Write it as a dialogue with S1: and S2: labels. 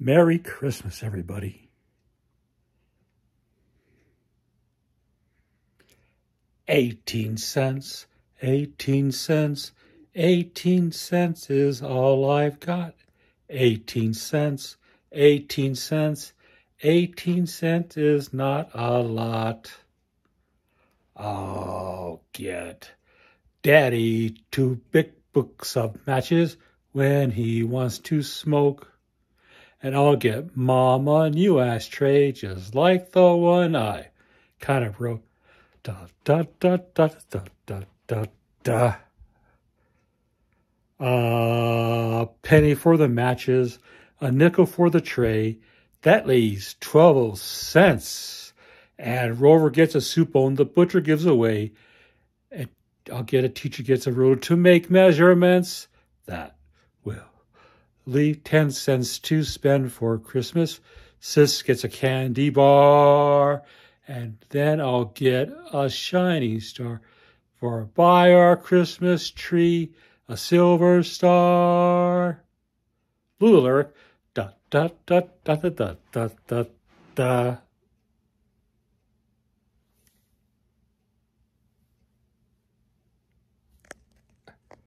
S1: Merry Christmas, everybody. Eighteen cents, eighteen cents, eighteen cents is all I've got. Eighteen cents, eighteen cents, eighteen cents is not a lot. I'll get Daddy two big books of matches when he wants to smoke and I'll get Mama a new ashtray just like the one I kind of wrote. Da da da da da da da da. A penny for the matches, a nickel for the tray. That leaves twelve cents. And Rover gets a soup bone the butcher gives away. And I'll get a teacher gets a ruler to make measurements. That leave 10 cents to spend for Christmas. Sis gets a candy bar, and then I'll get a shiny star for by our Christmas tree, a silver star. Lulu lyric, da da da da da da da da.